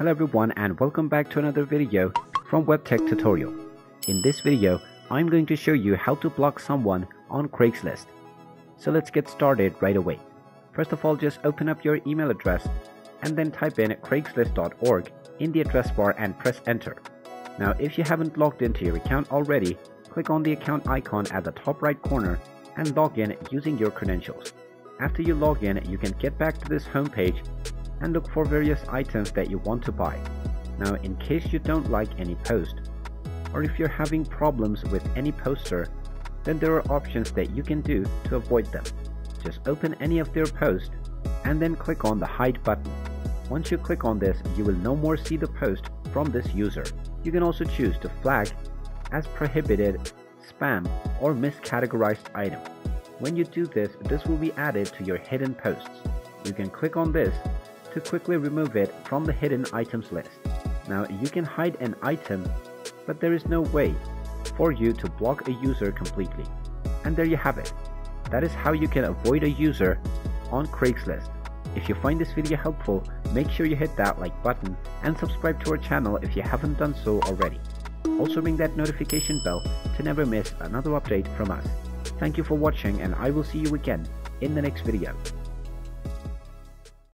Hello everyone and welcome back to another video from WebTech Tutorial. In this video, I'm going to show you how to block someone on Craigslist. So let's get started right away. First of all, just open up your email address and then type in craigslist.org in the address bar and press enter. Now if you haven't logged into your account already, click on the account icon at the top right corner and log in using your credentials. After you log in, you can get back to this homepage and look for various items that you want to buy. Now in case you don't like any post, or if you're having problems with any poster, then there are options that you can do to avoid them. Just open any of their posts and then click on the hide button. Once you click on this, you will no more see the post from this user. You can also choose to flag as prohibited, spam, or miscategorized item. When you do this, this will be added to your hidden posts. You can click on this to quickly remove it from the hidden items list. Now you can hide an item, but there is no way for you to block a user completely. And there you have it. That is how you can avoid a user on Craigslist. If you find this video helpful, make sure you hit that like button and subscribe to our channel if you haven't done so already. Also ring that notification bell to never miss another update from us. Thank you for watching and I will see you again in the next video.